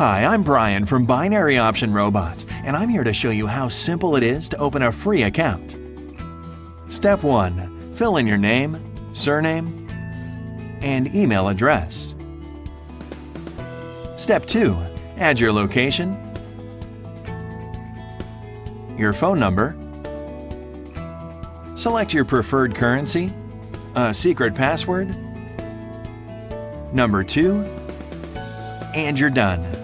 Hi, I'm Brian from Binary Option Robot, and I'm here to show you how simple it is to open a free account. Step 1. Fill in your name, surname, and email address. Step 2. Add your location, your phone number, select your preferred currency, a secret password, number 2, and you're done.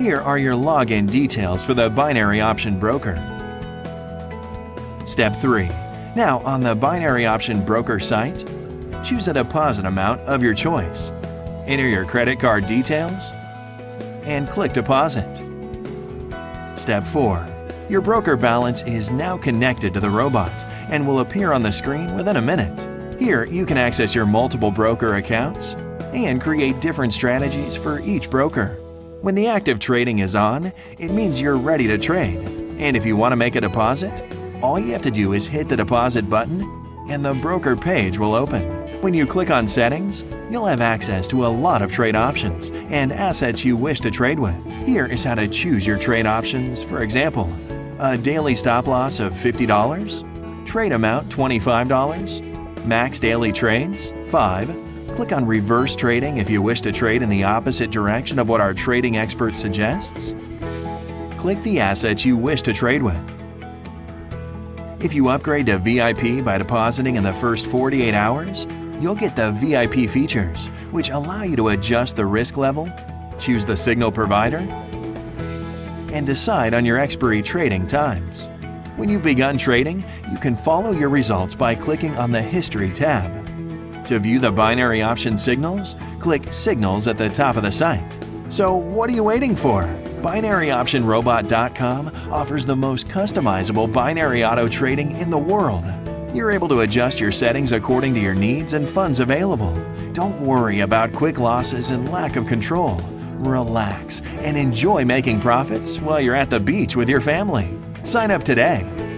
Here are your login details for the binary option broker. Step 3. Now on the binary option broker site, choose a deposit amount of your choice. Enter your credit card details and click deposit. Step 4. Your broker balance is now connected to the robot and will appear on the screen within a minute. Here you can access your multiple broker accounts and create different strategies for each broker. When the active trading is on, it means you're ready to trade. And if you want to make a deposit, all you have to do is hit the deposit button and the broker page will open. When you click on settings, you'll have access to a lot of trade options and assets you wish to trade with. Here is how to choose your trade options. For example, a daily stop loss of $50, trade amount $25, max daily trades 5, Click on Reverse Trading if you wish to trade in the opposite direction of what our trading expert suggests. Click the assets you wish to trade with. If you upgrade to VIP by depositing in the first 48 hours, you'll get the VIP features, which allow you to adjust the risk level, choose the signal provider, and decide on your expiry trading times. When you've begun trading, you can follow your results by clicking on the History tab. To view the binary option signals, click Signals at the top of the site. So what are you waiting for? BinaryOptionRobot.com offers the most customizable binary auto trading in the world. You're able to adjust your settings according to your needs and funds available. Don't worry about quick losses and lack of control. Relax and enjoy making profits while you're at the beach with your family. Sign up today